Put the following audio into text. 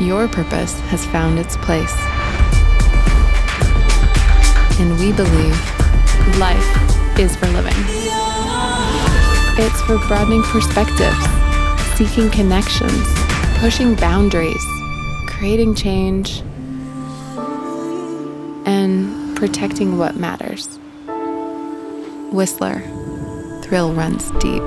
your purpose has found its place. And we believe life is for living. It's for broadening perspectives, seeking connections, pushing boundaries, creating change, and protecting what matters. Whistler, thrill runs deep.